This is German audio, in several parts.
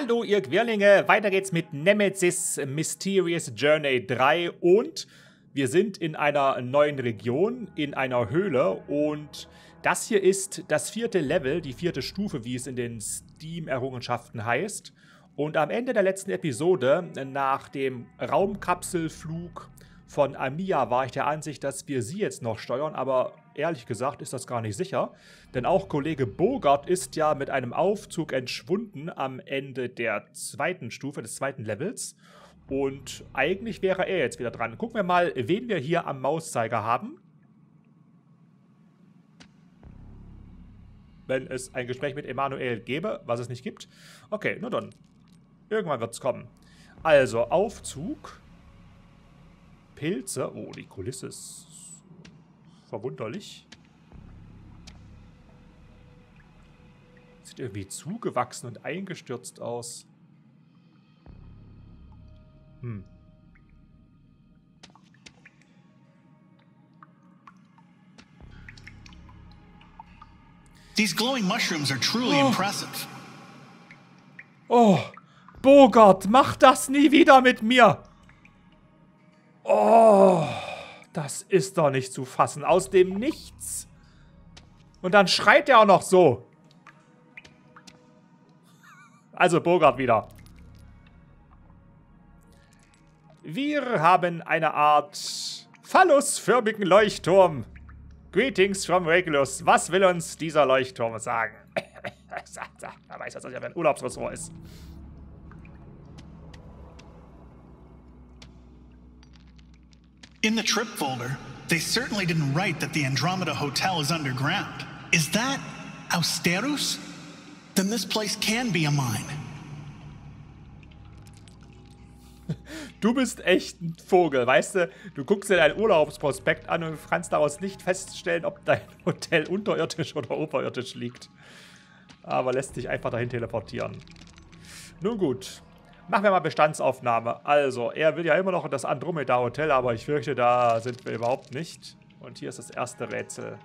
Hallo ihr Quirlinge, weiter geht's mit Nemesis Mysterious Journey 3 und wir sind in einer neuen Region, in einer Höhle. Und das hier ist das vierte Level, die vierte Stufe, wie es in den Steam-Errungenschaften heißt. Und am Ende der letzten Episode, nach dem Raumkapselflug von Amia, war ich der Ansicht, dass wir sie jetzt noch steuern, aber ehrlich gesagt ist das gar nicht sicher. Denn auch Kollege Bogart ist ja mit einem Aufzug entschwunden am Ende der zweiten Stufe, des zweiten Levels. Und eigentlich wäre er jetzt wieder dran. Gucken wir mal, wen wir hier am Mauszeiger haben. Wenn es ein Gespräch mit Emanuel gäbe, was es nicht gibt. Okay, nur dann. Irgendwann wird es kommen. Also, Aufzug. Pilze. Oh, die Kulisse ist verwunderlich. Sieht irgendwie zugewachsen und eingestürzt aus. Hm. These glowing mushrooms are truly Oh. impressive. Oh, Bogart, mach das nie wieder mit mir. Das ist doch nicht zu fassen. Aus dem Nichts. Und dann schreit er auch noch so. Also Bogart wieder. Wir haben eine Art phallusförmigen Leuchtturm. Greetings from Regulus. Was will uns dieser Leuchtturm sagen? er weiß, dass das ja ein Urlaubsressort ist. In the trip folder, they certainly didn't write that the Andromeda Hotel is underground. Is that Austerus? Then this place can be a mine. Du bist echt ein Vogel, weißt du? Du guckst dir dein Urlaubsprospekt an und kannst daraus nicht feststellen, ob dein Hotel unterirdisch oder oberirdisch liegt. Aber lässt dich einfach dahin teleportieren. Nun gut. Machen wir mal Bestandsaufnahme. Also, er will ja immer noch in das Andromeda Hotel, aber ich fürchte, da sind wir überhaupt nicht. Und hier ist das erste Rätsel.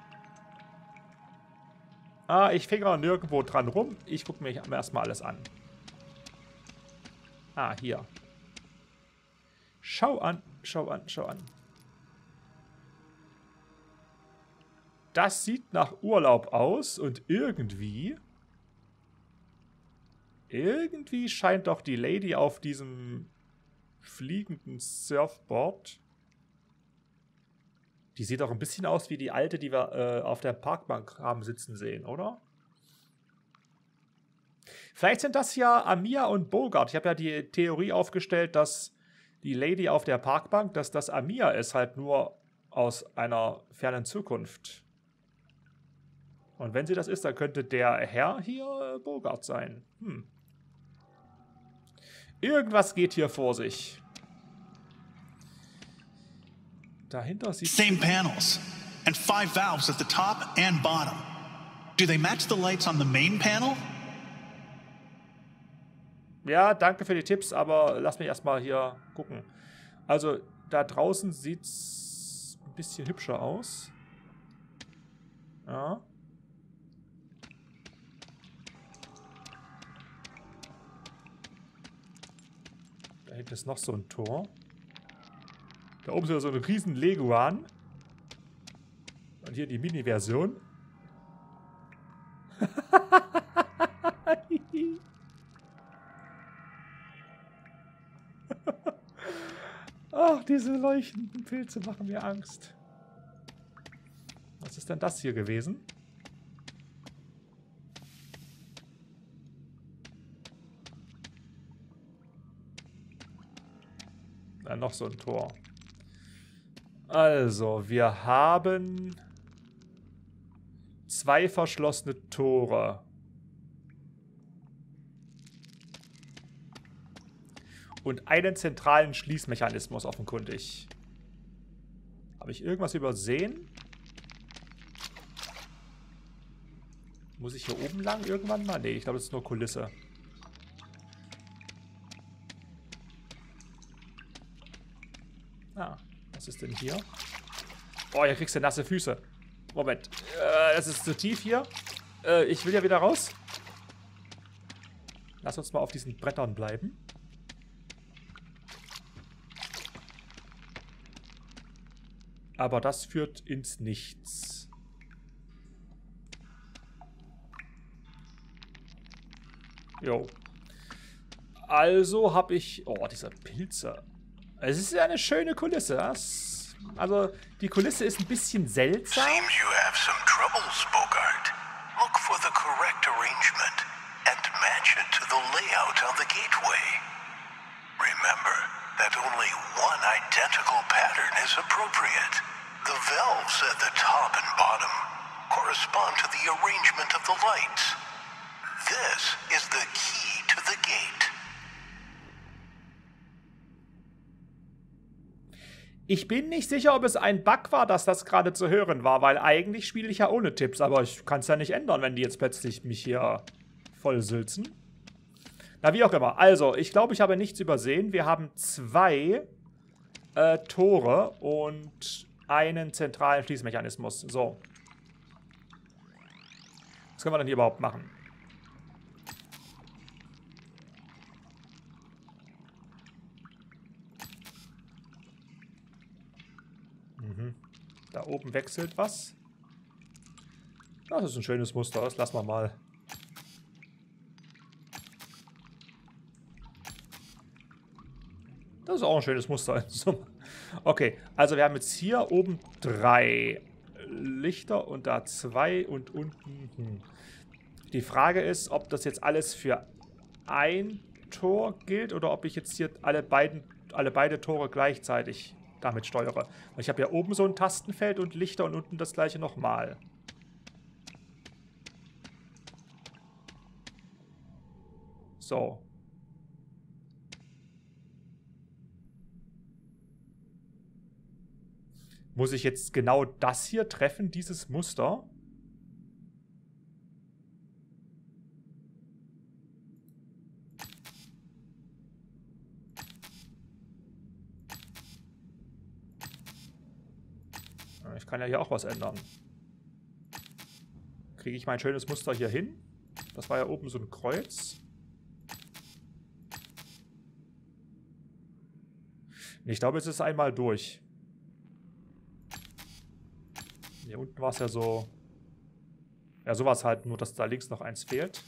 Ah, ich fingere nirgendwo dran rum. Ich gucke mir erstmal alles an. Ah, hier. Schau an, schau an, schau an. Das sieht nach Urlaub aus und irgendwie... Irgendwie scheint doch die Lady auf diesem fliegenden Surfboard... Die sieht doch ein bisschen aus wie die alte, die wir äh, auf der Parkbank haben sitzen sehen, oder? Vielleicht sind das ja Amia und Bogart. Ich habe ja die Theorie aufgestellt, dass die Lady auf der Parkbank, dass das Amia ist, halt nur aus einer fernen Zukunft. Und wenn sie das ist, dann könnte der Herr hier äh, Bogart sein. Hm. Irgendwas geht hier vor sich. Dahinter sieht Same panels, and five valves at the top and bottom. Do they match the lights on the main panel? Ja, danke für die Tipps, aber lass mich erstmal hier gucken. Also, da draußen sieht's ein bisschen hübscher aus. Ja. Hinten ist noch so ein Tor. Da oben ist so ein riesen Leguan. Und hier die Mini-Version. Ach, diese leuchtenden Pilze machen mir Angst. Was ist denn das hier gewesen? Noch so ein Tor. Also, wir haben zwei verschlossene Tore. Und einen zentralen Schließmechanismus offenkundig. Habe ich irgendwas übersehen? Muss ich hier oben lang irgendwann mal? Nee, ich glaube, das ist nur Kulisse. Ah, was ist denn hier? Oh, hier kriegst du nasse Füße. Moment. Äh, das ist zu tief hier. Äh, ich will ja wieder raus. Lass uns mal auf diesen Brettern bleiben. Aber das führt ins Nichts. Jo. Also habe ich... Oh, diese Pilze. Es ist eine schöne Kulisse. Das, also, die Kulisse ist ein bisschen seltsam. Seems you have some troubles, Bogart. Look for the correct arrangement and match it to the layout on the gateway. Remember that only one identical pattern is appropriate. The valves at the top and bottom correspond to the arrangement of the lights. This is the key to the gate. Ich bin nicht sicher, ob es ein Bug war, dass das gerade zu hören war, weil eigentlich spiele ich ja ohne Tipps, aber ich kann es ja nicht ändern, wenn die jetzt plötzlich mich hier voll sülzen. Na, wie auch immer. Also, ich glaube, ich habe nichts übersehen. Wir haben zwei äh, Tore und einen zentralen Schließmechanismus. So. Was können wir denn hier überhaupt machen? Da oben wechselt was. Das ist ein schönes Muster, das lassen wir mal. Das ist auch ein schönes Muster. okay, also wir haben jetzt hier oben drei Lichter und da zwei und unten... Hm. Die Frage ist, ob das jetzt alles für ein Tor gilt oder ob ich jetzt hier alle, beiden, alle beide Tore gleichzeitig damit steuere. Ich habe ja oben so ein Tastenfeld und Lichter und unten das gleiche nochmal. So. Muss ich jetzt genau das hier treffen, dieses Muster? Ich kann ja hier auch was ändern. Kriege ich mein schönes Muster hier hin? Das war ja oben so ein Kreuz. Ich glaube, es ist einmal durch. Hier unten war es ja so... Ja, sowas halt, nur dass da links noch eins fehlt.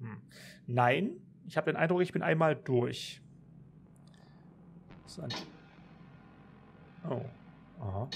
Hm. Nein, ich habe den Eindruck, ich bin einmal durch. Oh. Aha.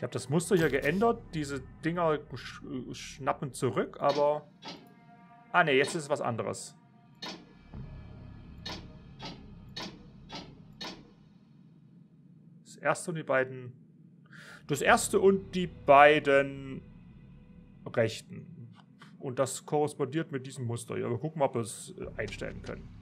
Ich habe das Muster hier geändert. Diese Dinger sch schnappen zurück, aber... Ah ne, jetzt ist es was anderes. Das erste und die beiden... Das erste und die beiden rechten. Und das korrespondiert mit diesem Muster hier. Wir gucken ob wir es äh, einstellen können.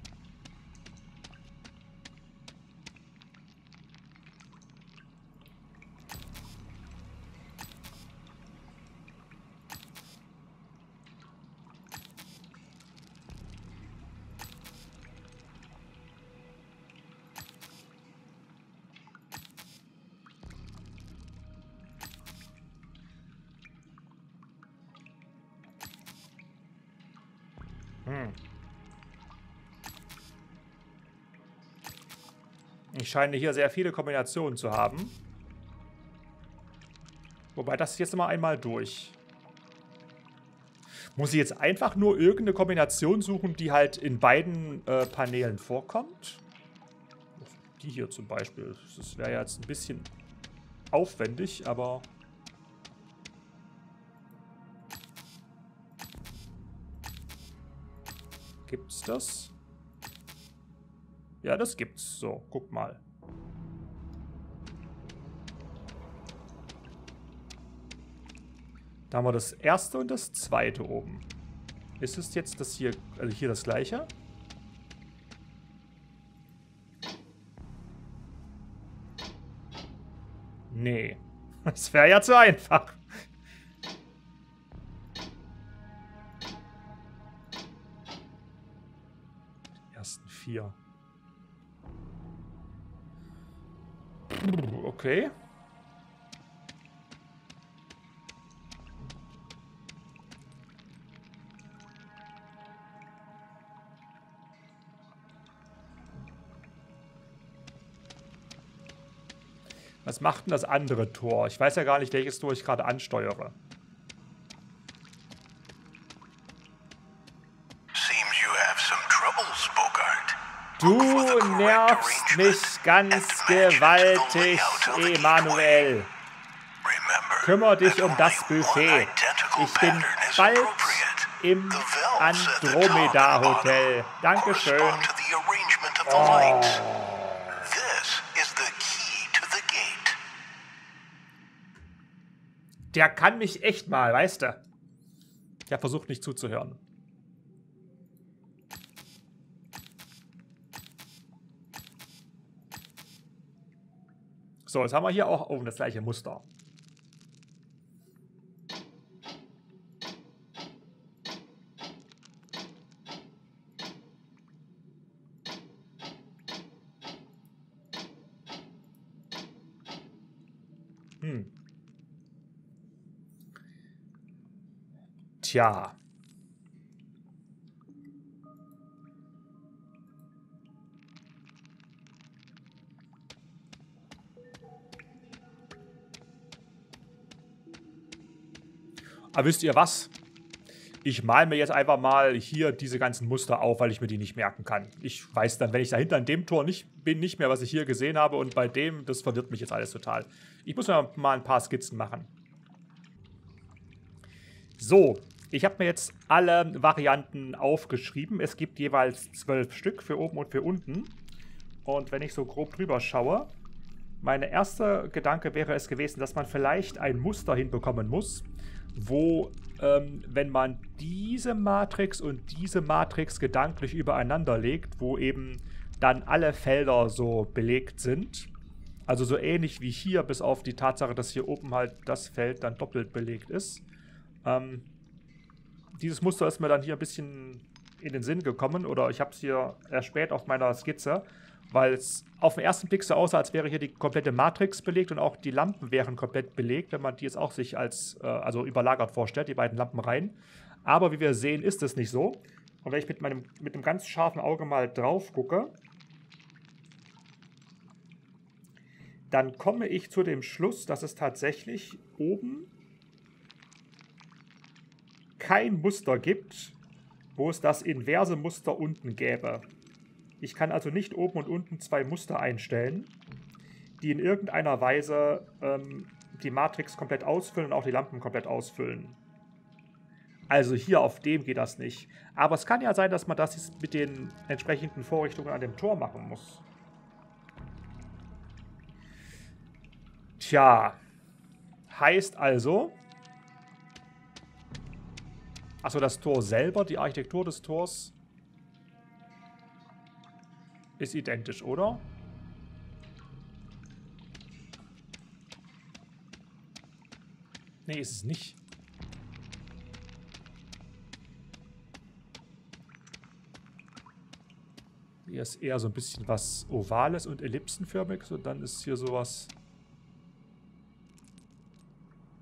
Hm. Ich scheine hier sehr viele Kombinationen zu haben. Wobei, das ist jetzt mal einmal durch. Muss ich jetzt einfach nur irgendeine Kombination suchen, die halt in beiden äh, Paneelen vorkommt? Die hier zum Beispiel. Das wäre jetzt ein bisschen aufwendig, aber... Gibt's das? Ja, das gibt's. So, guck mal. Da haben wir das erste und das zweite oben. Ist es jetzt das hier, also hier das gleiche? Nee. Das wäre ja zu einfach. 4. Okay. Was macht denn das andere Tor? Ich weiß ja gar nicht, welches Tor ich gerade ansteuere. Du nervst mich ganz gewaltig, Emanuel. Kümmer dich um das Buffet. Ich bin bald im Andromeda Hotel. Dankeschön. Oh. Der kann mich echt mal, weißt du? Der versucht nicht zuzuhören. So, jetzt haben wir hier auch oben das gleiche Muster. Hm. Tja. Aber wisst ihr was? Ich male mir jetzt einfach mal hier diese ganzen Muster auf, weil ich mir die nicht merken kann. Ich weiß dann, wenn ich dahinter in dem Tor nicht bin, nicht mehr, was ich hier gesehen habe. Und bei dem, das verwirrt mich jetzt alles total. Ich muss mir mal ein paar Skizzen machen. So, ich habe mir jetzt alle Varianten aufgeschrieben. Es gibt jeweils zwölf Stück für oben und für unten. Und wenn ich so grob drüber schaue, mein erster Gedanke wäre es gewesen, dass man vielleicht ein Muster hinbekommen muss, wo, ähm, wenn man diese Matrix und diese Matrix gedanklich übereinander legt, wo eben dann alle Felder so belegt sind. Also so ähnlich wie hier, bis auf die Tatsache, dass hier oben halt das Feld dann doppelt belegt ist. Ähm, dieses Muster ist mir dann hier ein bisschen in den Sinn gekommen oder ich habe es hier erspäht auf meiner Skizze weil es auf den ersten Blick so aussah, als wäre hier die komplette Matrix belegt und auch die Lampen wären komplett belegt, wenn man die jetzt auch sich als, äh, also überlagert vorstellt, die beiden Lampen rein. Aber wie wir sehen, ist es nicht so. Und wenn ich mit meinem, mit einem ganz scharfen Auge mal drauf gucke, dann komme ich zu dem Schluss, dass es tatsächlich oben kein Muster gibt, wo es das inverse Muster unten gäbe. Ich kann also nicht oben und unten zwei Muster einstellen, die in irgendeiner Weise ähm, die Matrix komplett ausfüllen und auch die Lampen komplett ausfüllen. Also hier auf dem geht das nicht. Aber es kann ja sein, dass man das mit den entsprechenden Vorrichtungen an dem Tor machen muss. Tja. Heißt also... Achso, das Tor selber, die Architektur des Tors ist identisch, oder? Nee, ist es nicht. Hier ist eher so ein bisschen was Ovales und Ellipsenförmiges und dann ist hier sowas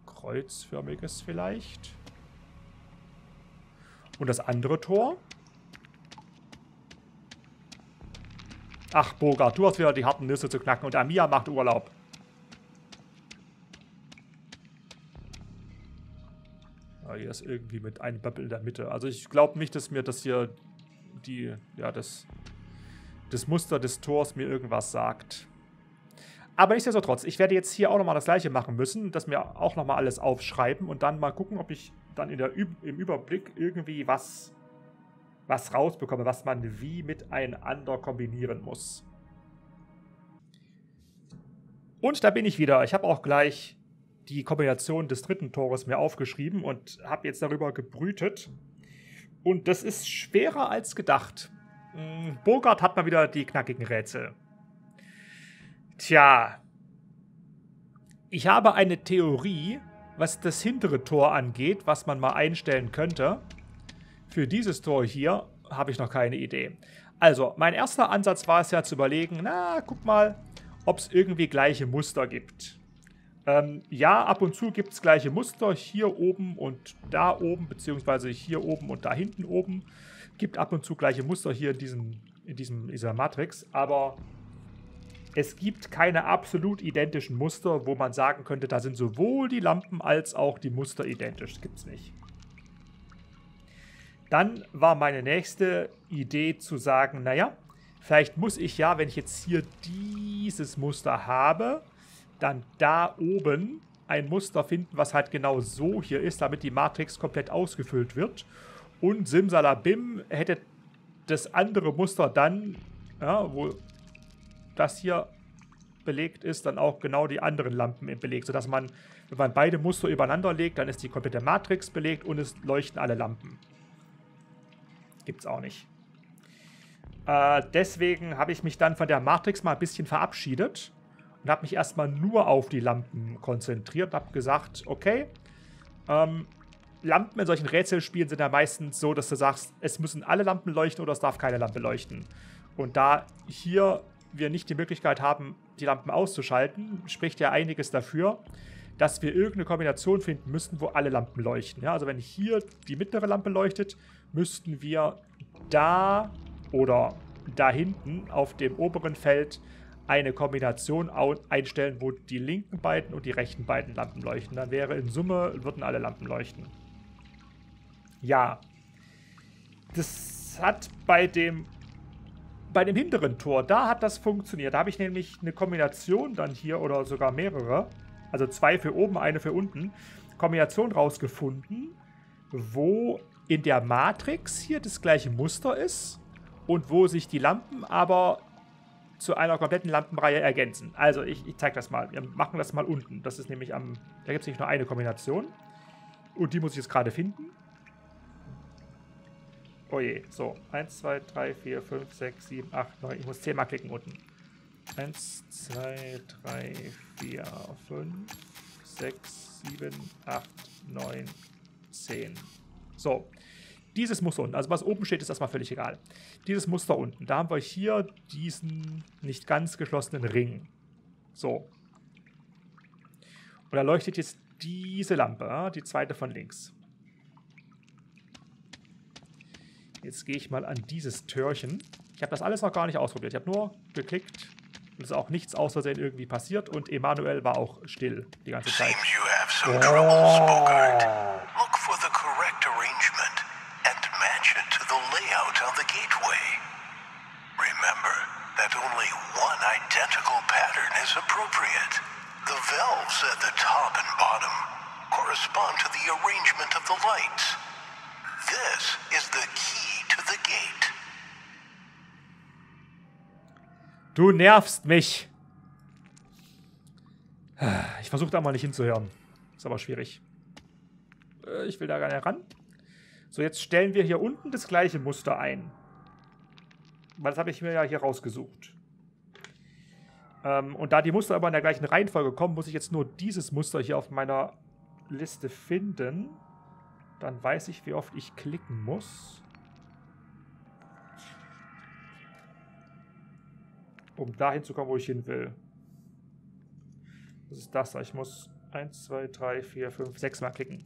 Kreuzförmiges vielleicht. Und das andere Tor? Ach, Bogart, du hast wieder die harten Nüsse zu knacken und Amia macht Urlaub. ist irgendwie mit einem Bubble in der Mitte. Also ich glaube nicht, dass mir das hier die, ja, das, das Muster des Tors mir irgendwas sagt. Aber nichtsdestotrotz, ich werde jetzt hier auch nochmal das gleiche machen müssen, das mir auch nochmal alles aufschreiben und dann mal gucken, ob ich dann in der, im Überblick irgendwie was, was rausbekomme, was man wie miteinander kombinieren muss. Und da bin ich wieder. Ich habe auch gleich die Kombination des dritten Tores mir aufgeschrieben und habe jetzt darüber gebrütet. Und das ist schwerer als gedacht. Hm, Burgard hat mal wieder die knackigen Rätsel. Tja. Ich habe eine Theorie, was das hintere Tor angeht, was man mal einstellen könnte. Für dieses Tor hier habe ich noch keine Idee. Also, mein erster Ansatz war es ja zu überlegen, na, guck mal, ob es irgendwie gleiche Muster gibt. Ähm, ja, ab und zu gibt es gleiche Muster, hier oben und da oben, beziehungsweise hier oben und da hinten oben. Gibt ab und zu gleiche Muster hier in, diesem, in diesem, dieser Matrix, aber es gibt keine absolut identischen Muster, wo man sagen könnte, da sind sowohl die Lampen als auch die Muster identisch. Das gibt es nicht. Dann war meine nächste Idee zu sagen, naja, vielleicht muss ich ja, wenn ich jetzt hier dieses Muster habe, dann da oben ein Muster finden, was halt genau so hier ist, damit die Matrix komplett ausgefüllt wird. Und Simsalabim hätte das andere Muster dann, ja, wo das hier belegt ist, dann auch genau die anderen Lampen belegt, sodass man, wenn man beide Muster übereinander legt, dann ist die komplette Matrix belegt und es leuchten alle Lampen. Gibt's auch nicht. Äh, deswegen habe ich mich dann von der Matrix mal ein bisschen verabschiedet und habe mich erstmal nur auf die Lampen konzentriert und habe gesagt, okay, ähm, Lampen in solchen Rätselspielen sind ja meistens so, dass du sagst, es müssen alle Lampen leuchten oder es darf keine Lampe leuchten. Und da hier wir nicht die Möglichkeit haben, die Lampen auszuschalten, spricht ja einiges dafür, dass wir irgendeine Kombination finden müssten, wo alle Lampen leuchten. Ja, also wenn hier die mittlere Lampe leuchtet, müssten wir da oder da hinten auf dem oberen Feld eine Kombination einstellen, wo die linken beiden und die rechten beiden Lampen leuchten. Dann wäre in Summe, würden alle Lampen leuchten. Ja. Das hat bei dem bei dem hinteren Tor, da hat das funktioniert. Da habe ich nämlich eine Kombination dann hier oder sogar mehrere, also zwei für oben, eine für unten, Kombination rausgefunden, wo in der Matrix hier das gleiche Muster ist und wo sich die Lampen aber zu einer kompletten Lampenreihe ergänzen. Also ich, ich zeige das mal. Wir machen das mal unten. Das ist nämlich am, da gibt es nicht nur eine Kombination. Und die muss ich jetzt gerade finden. Oh je, so. 1, 2, 3, 4, 5, 6, 7, 8, 9. Ich muss 10 mal klicken unten. 1, 2, 3, 4, 5, 6, 7, 8, 9, 10. So. Dieses Muster unten, also was oben steht, ist erstmal völlig egal. Dieses Muster unten, da haben wir hier diesen nicht ganz geschlossenen Ring. So. Und da leuchtet jetzt diese Lampe, die zweite von links. Jetzt gehe ich mal an dieses Türchen. Ich habe das alles noch gar nicht ausprobiert. Ich habe nur geklickt es ist auch nichts aus Versehen irgendwie passiert und Emanuel war auch still die ganze Zeit. Oh. Correspond to the arrangement of the lights. This is the key to the gate. Du nervst mich. Ich versuche da mal nicht hinzuhören. Ist aber schwierig. Äh, ich will da gar nicht ran. So, jetzt stellen wir hier unten das gleiche Muster ein. Weil das habe ich mir ja hier rausgesucht. Ähm, und da die Muster aber in der gleichen Reihenfolge kommen, muss ich jetzt nur dieses Muster hier auf meiner Liste finden. Dann weiß ich, wie oft ich klicken muss. Um dahin zu kommen, wo ich hin will. Was ist das? Ich muss 1, 2, 3, 4, 5, 6 Mal klicken.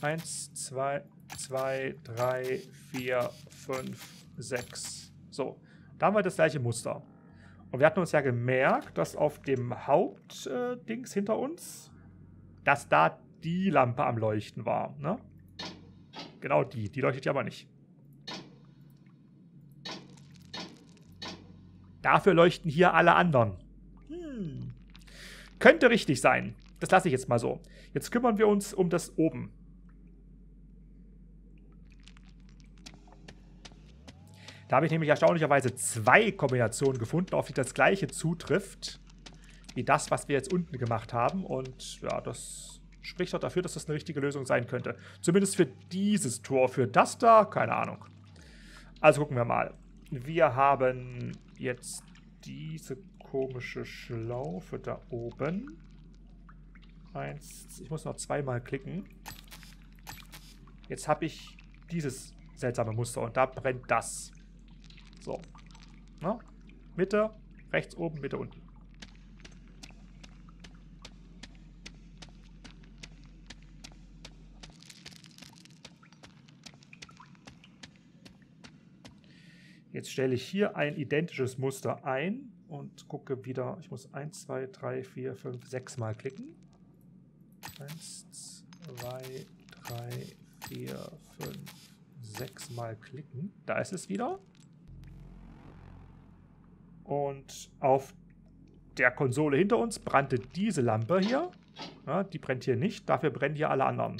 1, 2, 2, 3, 4, 5, 6. So, da haben wir das gleiche Muster. Und wir hatten uns ja gemerkt, dass auf dem Hauptdings äh, hinter uns, dass da die Lampe am Leuchten war. Ne? Genau die. Die leuchtet ja aber nicht. Dafür leuchten hier alle anderen. Hm. Könnte richtig sein. Das lasse ich jetzt mal so. Jetzt kümmern wir uns um das oben. Da habe ich nämlich erstaunlicherweise zwei Kombinationen gefunden, auf die das gleiche zutrifft, wie das, was wir jetzt unten gemacht haben. Und ja, das spricht doch dafür, dass das eine richtige Lösung sein könnte. Zumindest für dieses Tor. Für das da, keine Ahnung. Also gucken wir mal. Wir haben jetzt diese komische Schlaufe da oben. Eins, ich muss noch zweimal klicken. Jetzt habe ich dieses seltsame Muster und da brennt das. So. Na? Mitte, rechts oben, Mitte unten. Jetzt stelle ich hier ein identisches Muster ein und gucke wieder. Ich muss 1, 2, 3, 4, 5, 6 Mal klicken. 1, 2, 3, 4, 5, 6 Mal klicken. Da ist es wieder. Und auf der Konsole hinter uns brannte diese Lampe hier. Ja, die brennt hier nicht, dafür brennen hier alle anderen.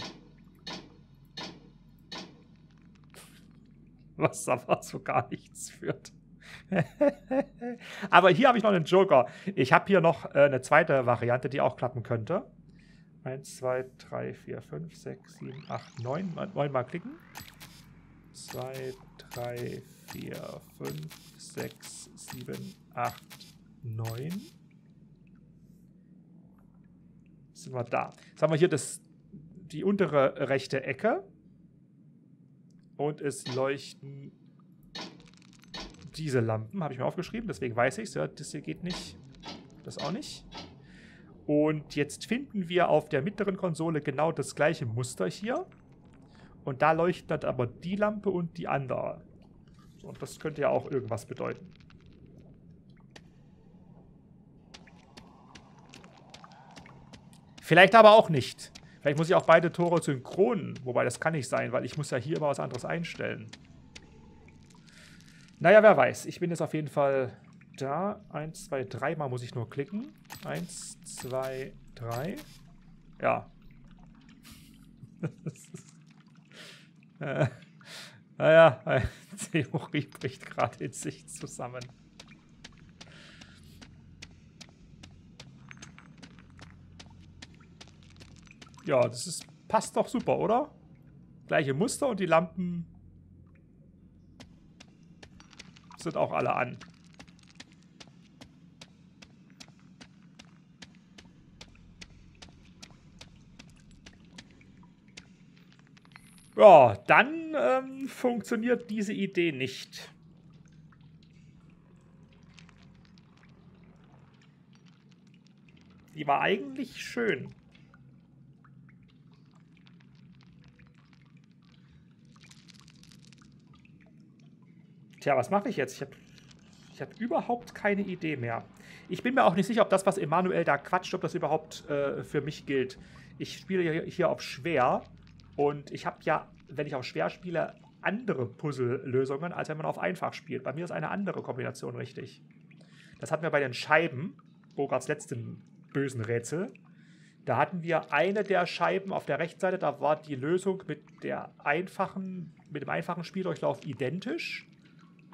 Was aber zu gar nichts führt. aber hier habe ich noch einen Joker. Ich habe hier noch äh, eine zweite Variante, die auch klappen könnte. 1, 2, 3, 4, 5, 6, 7, 8, 9. 9 mal klicken. 2, 3, 4, 5, 6, 7, 8, 9. Sind wir da. Jetzt haben wir hier das, die untere rechte Ecke. Und es leuchten diese Lampen. Habe ich mir aufgeschrieben, deswegen weiß ich. Ja, das hier geht nicht. Das auch nicht. Und jetzt finden wir auf der mittleren Konsole genau das gleiche Muster hier. Und da leuchtet aber die Lampe und die andere. Und das könnte ja auch irgendwas bedeuten. Vielleicht aber auch nicht. Vielleicht muss ich auch beide Tore synchron. Wobei, das kann nicht sein, weil ich muss ja hier immer was anderes einstellen. Naja, wer weiß. Ich bin jetzt auf jeden Fall da. Eins, zwei, dreimal muss ich nur klicken. Eins, zwei, drei. Ja. äh, naja, Theorie bricht gerade in sich zusammen. Ja, das ist, passt doch super, oder? Gleiche Muster und die Lampen sind auch alle an. Ja, dann ähm, funktioniert diese Idee nicht. Die war eigentlich schön. Tja, was mache ich jetzt? Ich habe ich hab überhaupt keine Idee mehr. Ich bin mir auch nicht sicher, ob das, was Emanuel da quatscht, ob das überhaupt äh, für mich gilt. Ich spiele hier auf schwer und ich habe ja, wenn ich auf schwer spiele, andere Puzzle-Lösungen, als wenn man auf einfach spielt. Bei mir ist eine andere Kombination richtig. Das hatten wir bei den Scheiben, Bogarts letzten bösen Rätsel. Da hatten wir eine der Scheiben auf der Rechtsseite, da war die Lösung mit, der einfachen, mit dem einfachen Spieldurchlauf identisch.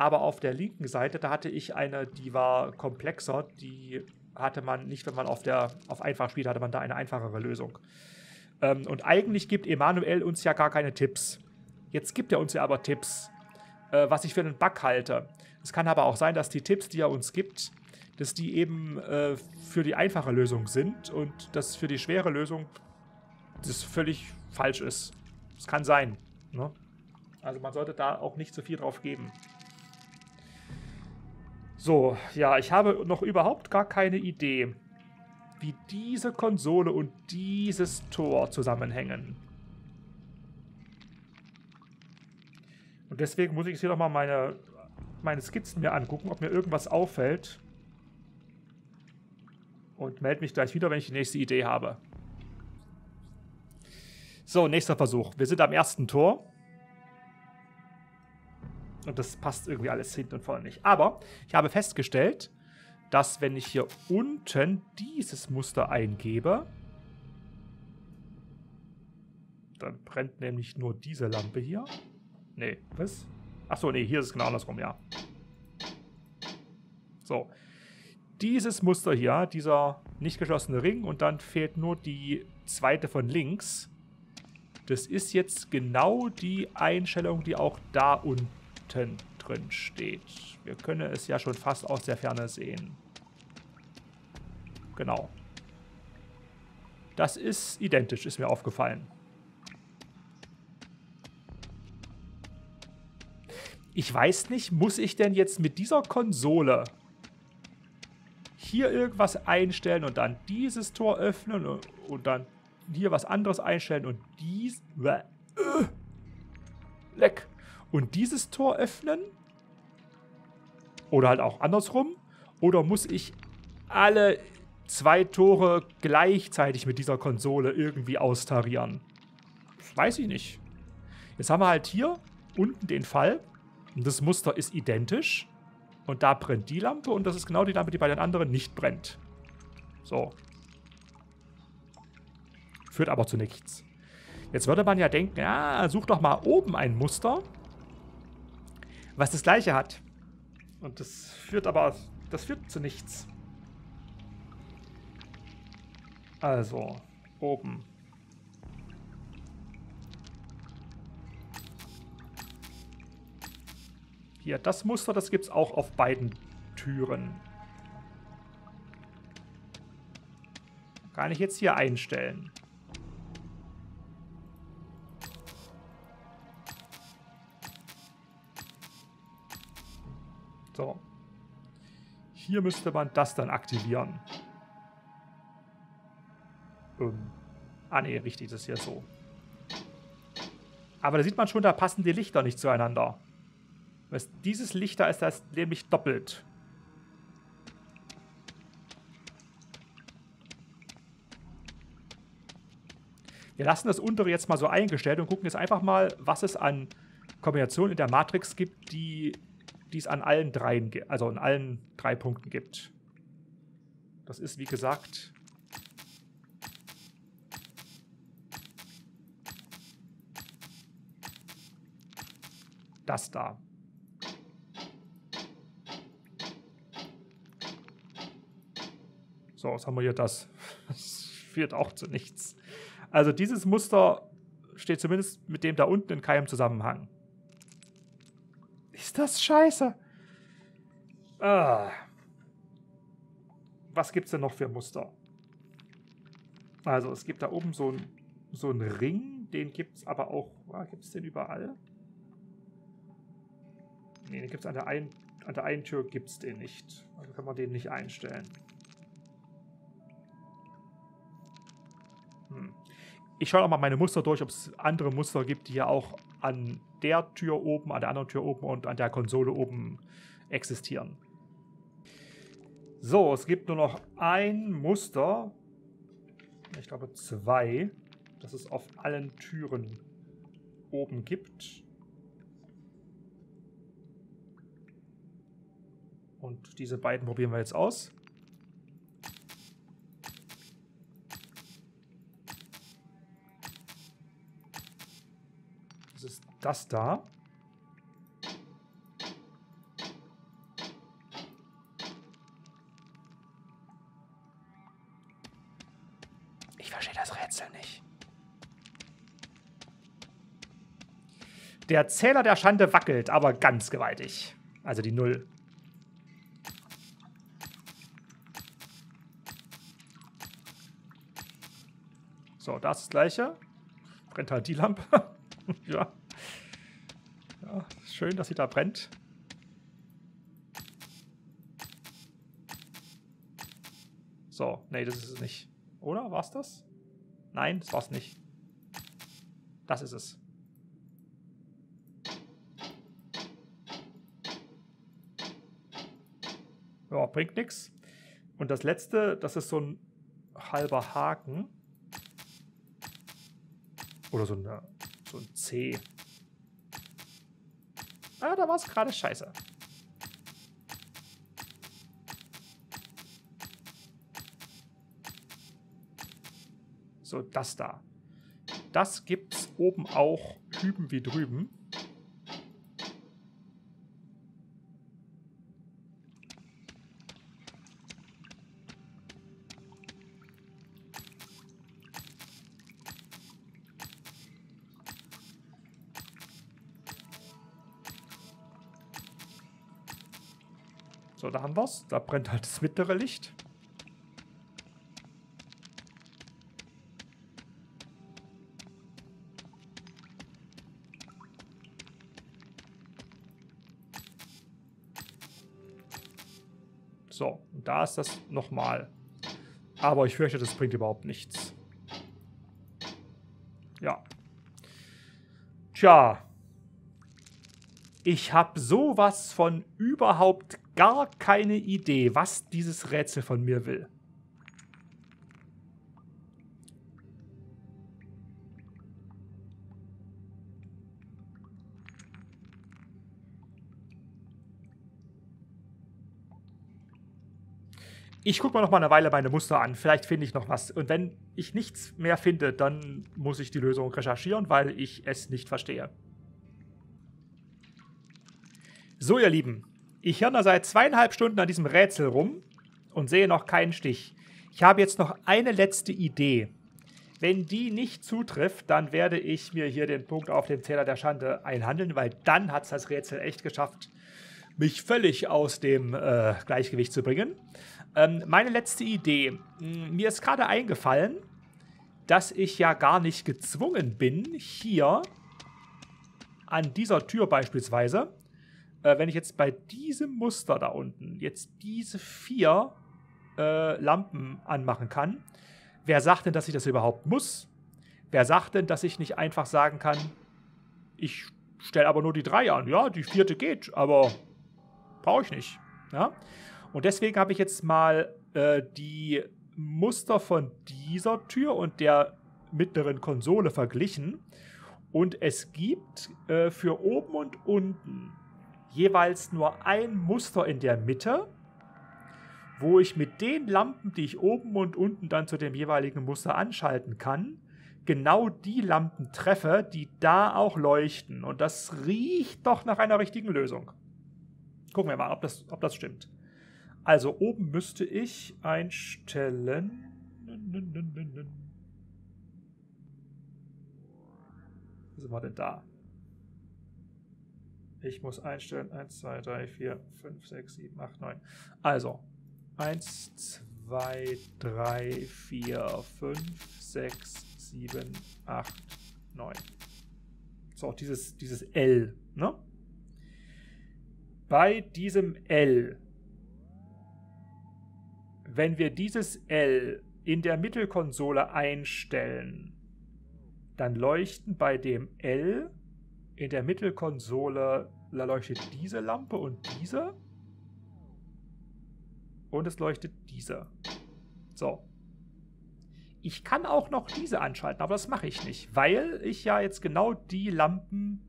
Aber auf der linken Seite, da hatte ich eine, die war komplexer. Die hatte man nicht, wenn man auf, der, auf einfach spielt, hatte man da eine einfachere Lösung. Ähm, und eigentlich gibt Emanuel uns ja gar keine Tipps. Jetzt gibt er uns ja aber Tipps, äh, was ich für einen Bug halte. Es kann aber auch sein, dass die Tipps, die er uns gibt, dass die eben äh, für die einfache Lösung sind und dass für die schwere Lösung das völlig falsch ist. Das kann sein. Ne? Also man sollte da auch nicht zu viel drauf geben. So, ja, ich habe noch überhaupt gar keine Idee, wie diese Konsole und dieses Tor zusammenhängen. Und deswegen muss ich jetzt hier nochmal meine, meine Skizzen mir angucken, ob mir irgendwas auffällt. Und melde mich gleich wieder, wenn ich die nächste Idee habe. So, nächster Versuch. Wir sind am ersten Tor. Und das passt irgendwie alles hinten und vorne nicht. Aber ich habe festgestellt, dass wenn ich hier unten dieses Muster eingebe, dann brennt nämlich nur diese Lampe hier. Nee, was? Achso, nee, hier ist es genau andersrum, ja. So. Dieses Muster hier, dieser nicht geschlossene Ring und dann fehlt nur die zweite von links. Das ist jetzt genau die Einstellung, die auch da unten drin steht. Wir können es ja schon fast aus der Ferne sehen. Genau. Das ist identisch, ist mir aufgefallen. Ich weiß nicht, muss ich denn jetzt mit dieser Konsole hier irgendwas einstellen und dann dieses Tor öffnen und, und dann hier was anderes einstellen und dies... Äh, leck. Und dieses Tor öffnen? Oder halt auch andersrum? Oder muss ich alle zwei Tore gleichzeitig mit dieser Konsole irgendwie austarieren? Weiß ich nicht. Jetzt haben wir halt hier unten den Fall. Und das Muster ist identisch. Und da brennt die Lampe und das ist genau die Lampe, die bei den anderen nicht brennt. So. Führt aber zu nichts. Jetzt würde man ja denken, ja, such doch mal oben ein Muster, was das gleiche hat. Und das führt aber, das führt zu nichts. Also, oben. Hier, das Muster, das gibt es auch auf beiden Türen. Kann ich jetzt hier einstellen. So. Hier müsste man das dann aktivieren. Ähm. Ah ne, richtig, das ist ja so. Aber da sieht man schon, da passen die Lichter nicht zueinander. Was dieses Licht ist das nämlich doppelt. Wir lassen das untere jetzt mal so eingestellt und gucken jetzt einfach mal, was es an Kombinationen in der Matrix gibt, die die es an allen dreien, also an allen drei Punkten gibt. Das ist, wie gesagt, das da. So, was haben wir hier das? Das führt auch zu nichts. Also dieses Muster steht zumindest mit dem da unten in keinem Zusammenhang. Ist das scheiße? Ah. Was gibt's denn noch für Muster? Also, es gibt da oben so einen so Ring, den gibt's aber auch. Ah, gibt's den überall? Ne, den gibt's an an der einen Tür gibt's den nicht. Also kann man den nicht einstellen. Hm. Ich schaue auch mal meine Muster durch, ob es andere Muster gibt, die ja auch an der Tür oben, an der anderen Tür oben und an der Konsole oben existieren. So, es gibt nur noch ein Muster. Ich glaube zwei, das es auf allen Türen oben gibt. Und diese beiden probieren wir jetzt aus. Das da. Ich verstehe das Rätsel nicht. Der Zähler der Schande wackelt, aber ganz gewaltig. Also die Null. So, das, das gleiche. Brennt halt die Lampe. ja. Schön, dass sie da brennt. So, nee, das ist es nicht. Oder? War's das? Nein, das war's nicht. Das ist es. Ja, bringt nichts. Und das letzte, das ist so ein halber Haken. Oder so, eine, so ein C. Ah, da war es gerade scheiße. So, das da. Das gibt's oben auch hüben wie drüben. Da haben wir's. Da brennt halt das mittlere Licht. So, und da ist das nochmal. Aber ich fürchte, das bringt überhaupt nichts. Ja. Tja. Ich habe sowas von überhaupt gar keine Idee, was dieses Rätsel von mir will. Ich gucke mir noch mal eine Weile meine Muster an. Vielleicht finde ich noch was. Und wenn ich nichts mehr finde, dann muss ich die Lösung recherchieren, weil ich es nicht verstehe. So, ihr Lieben. Ich hirne seit zweieinhalb Stunden an diesem Rätsel rum und sehe noch keinen Stich. Ich habe jetzt noch eine letzte Idee. Wenn die nicht zutrifft, dann werde ich mir hier den Punkt auf dem Zähler der Schande einhandeln, weil dann hat es das Rätsel echt geschafft, mich völlig aus dem äh, Gleichgewicht zu bringen. Ähm, meine letzte Idee. Hm, mir ist gerade eingefallen, dass ich ja gar nicht gezwungen bin, hier an dieser Tür beispielsweise, äh, wenn ich jetzt bei diesem Muster da unten jetzt diese vier äh, Lampen anmachen kann, wer sagt denn, dass ich das überhaupt muss? Wer sagt denn, dass ich nicht einfach sagen kann, ich stelle aber nur die drei an? Ja, die vierte geht, aber brauche ich nicht. Ja? Und deswegen habe ich jetzt mal äh, die Muster von dieser Tür und der mittleren Konsole verglichen. Und es gibt äh, für oben und unten jeweils nur ein Muster in der Mitte, wo ich mit den Lampen, die ich oben und unten dann zu dem jeweiligen Muster anschalten kann, genau die Lampen treffe, die da auch leuchten. Und das riecht doch nach einer richtigen Lösung. Gucken wir mal, ob das, ob das stimmt. Also oben müsste ich einstellen. Wo sind wir denn da? Ich muss einstellen 1, 2, 3, 4, 5, 6, 7, 8, 9. Also 1, 2, 3, 4, 5, 6, 7, 8, 9. So, dieses, dieses L. Ne? Bei diesem L wenn wir dieses L in der Mittelkonsole einstellen, dann leuchten bei dem L in der Mittelkonsole, leuchtet diese Lampe und diese. Und es leuchtet diese. So. Ich kann auch noch diese anschalten, aber das mache ich nicht, weil ich ja jetzt genau die Lampen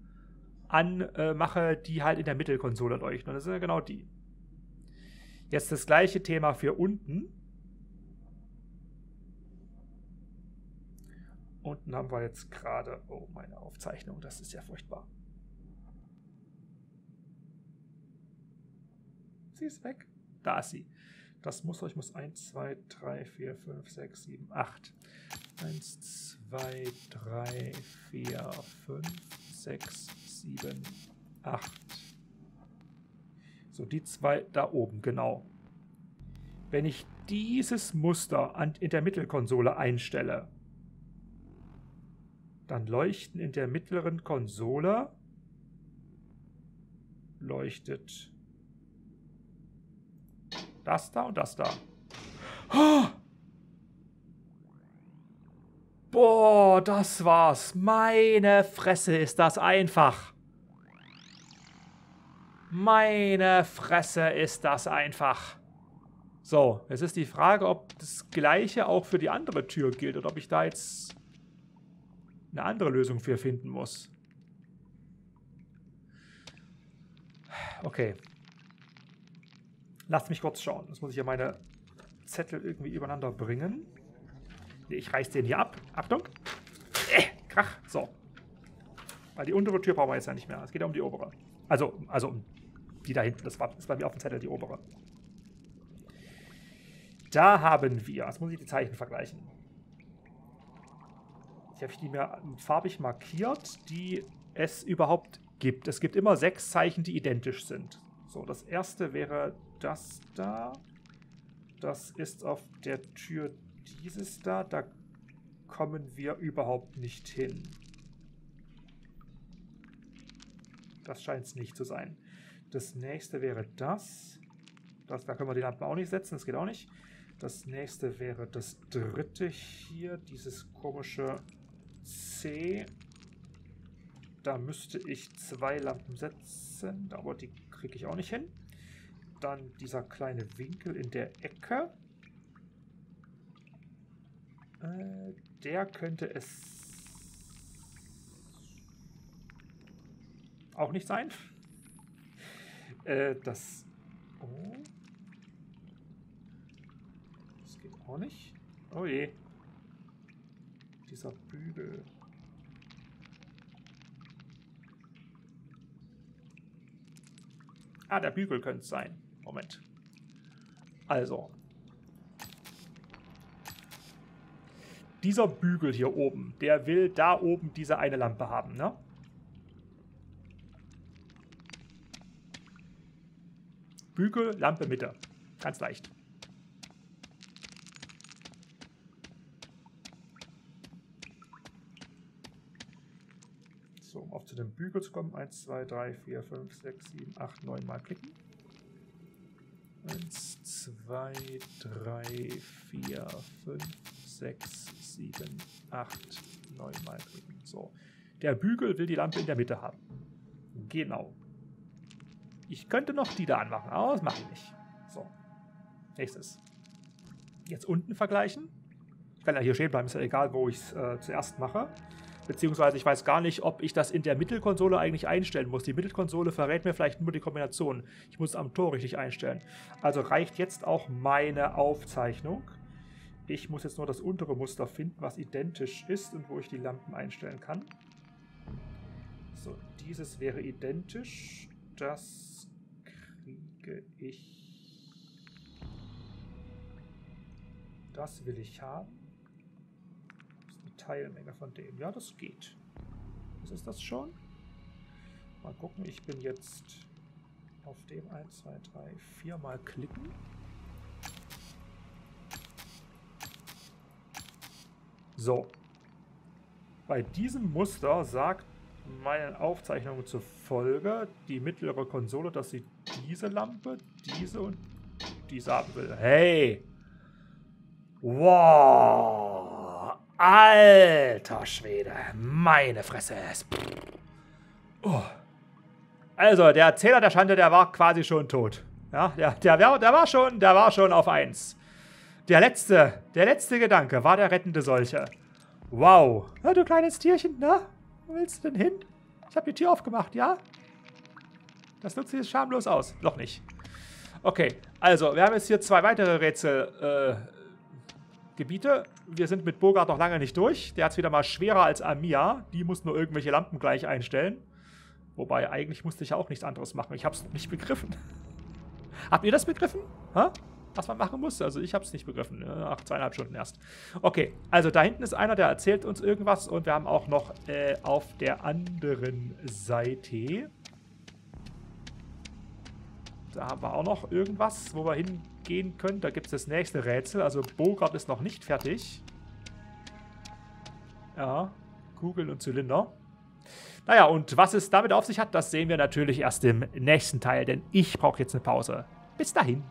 anmache, die halt in der Mittelkonsole leuchten. Und das sind ja genau die. Jetzt das gleiche Thema für unten. Unten haben wir jetzt gerade, oh, meine Aufzeichnung, das ist ja furchtbar. Sie ist weg. Da ist sie. Das muss ich muss 1, 2, 3, 4, 5, 6, 7, 8. 1, 2, 3, 4, 5, 6, 7, 8. So, die zwei da oben, genau. Wenn ich dieses Muster an, in der Mittelkonsole einstelle, dann leuchten in der mittleren Konsole leuchtet das da und das da. Oh! Boah, das war's. Meine Fresse ist das einfach. Meine Fresse ist das einfach. So, jetzt ist die Frage, ob das gleiche auch für die andere Tür gilt oder ob ich da jetzt eine andere Lösung für finden muss. okay. Lasst mich kurz schauen. Jetzt muss ich ja meine Zettel irgendwie übereinander bringen. Ich reiß den hier ab. Achtung. Äh, krach. So. Weil die untere Tür brauchen wir jetzt ja nicht mehr. Es geht ja um die obere. Also, also um die da hinten. Das war, das war mir auf dem Zettel die obere. Da haben wir. Jetzt muss ich die Zeichen vergleichen. Ich habe die mir farbig markiert, die es überhaupt gibt. Es gibt immer sechs Zeichen, die identisch sind. So, das erste wäre das da. Das ist auf der Tür dieses da. Da kommen wir überhaupt nicht hin. Das scheint es nicht zu sein. Das nächste wäre das. das. Da können wir die Lampen auch nicht setzen, das geht auch nicht. Das nächste wäre das dritte hier, dieses komische C. Da müsste ich zwei Lampen setzen, aber die kriege ich auch nicht hin. Dann dieser kleine Winkel in der Ecke. Äh, der könnte es auch nicht sein. Äh, das... Oh. Das geht auch nicht. Oh je. Dieser Bügel. Ah, der Bügel könnte es sein. Moment. Also. Dieser Bügel hier oben, der will da oben diese eine Lampe haben, ne? Bügel, Lampe, Mitte. Ganz leicht. So, um auf zu dem Bügel zu kommen. 1, 2, 3, 4, 5, 6, 7, 8, 9 Mal klicken. 1, 2, 3, 4, 5, 6, 7, 8, 9 Mal klicken. So. Der Bügel will die Lampe in der Mitte haben. Genau. Ich könnte noch die da anmachen, aber das mache ich nicht. So. Nächstes. Jetzt unten vergleichen. Ich kann ja hier stehen bleiben, ist ja egal, wo ich es äh, zuerst mache. Beziehungsweise ich weiß gar nicht, ob ich das in der Mittelkonsole eigentlich einstellen muss. Die Mittelkonsole verrät mir vielleicht nur die Kombination. Ich muss es am Tor richtig einstellen. Also reicht jetzt auch meine Aufzeichnung. Ich muss jetzt nur das untere Muster finden, was identisch ist und wo ich die Lampen einstellen kann. So, dieses wäre identisch. Das kriege ich... Das will ich haben. Eine Teilmenge von dem. Ja, das geht. Was ist das schon? Mal gucken, ich bin jetzt auf dem 1, 2, 3, 4 mal klicken. So. Bei diesem Muster sagt meinen Aufzeichnungen zufolge die mittlere Konsole, dass sie diese Lampe, diese und diese haben will. Hey! Wow! Alter Schwede! Meine Fresse! Oh. Also, der Erzähler der Schande, der war quasi schon tot. Ja, der, der, der, war schon, der war schon auf 1. Der letzte, der letzte Gedanke war der rettende Solche. Wow. Na, du kleines Tierchen, na? Wo willst du denn hin? Ich habe die Tür aufgemacht, ja? Das nutzt jetzt schamlos aus. Noch nicht. Okay, also, wir haben jetzt hier zwei weitere Rätselgebiete. Äh, wir sind mit Bogart noch lange nicht durch. Der hat es wieder mal schwerer als Amia. Die muss nur irgendwelche Lampen gleich einstellen. Wobei, eigentlich musste ich ja auch nichts anderes machen. Ich habe es nicht begriffen. Habt ihr das begriffen? Ha? was man machen muss. Also ich habe es nicht begriffen. Nach zweieinhalb Stunden erst. Okay, also da hinten ist einer, der erzählt uns irgendwas. Und wir haben auch noch äh, auf der anderen Seite da haben wir auch noch irgendwas, wo wir hingehen können. Da gibt es das nächste Rätsel. Also Bogart ist noch nicht fertig. Ja, Kugeln und Zylinder. Naja, und was es damit auf sich hat, das sehen wir natürlich erst im nächsten Teil, denn ich brauche jetzt eine Pause. Bis dahin.